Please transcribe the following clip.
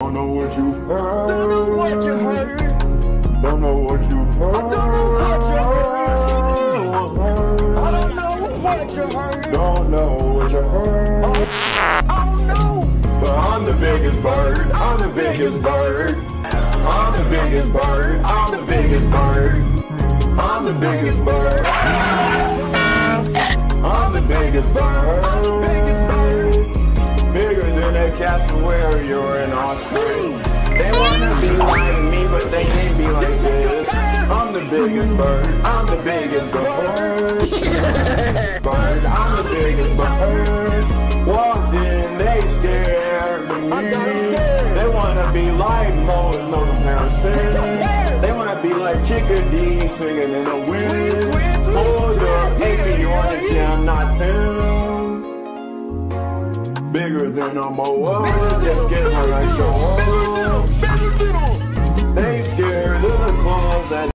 Don't know what you've heard. Don't know what you heard. Don't know what you've heard. I don't know what you heard. I don't know what you heard. Don't know what you heard. No. But I'm the biggest bird. I'm the biggest bird. I'm the biggest bird. I'm the biggest bird. I'm the biggest bird. Bigger than a cassowary Australia. They wanna be like me, but they can't be like this. I'm the biggest bird. I'm the biggest bird. bird. I'm the biggest bird. Walked in, they scared me. I got 'em scared. They wanna be like Mo, it's no comparison. They wanna be like Chickadee singing in the Bigger than a moa, just get her like show